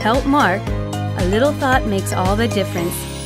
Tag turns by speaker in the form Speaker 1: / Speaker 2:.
Speaker 1: Help Mark. A little thought makes all the difference.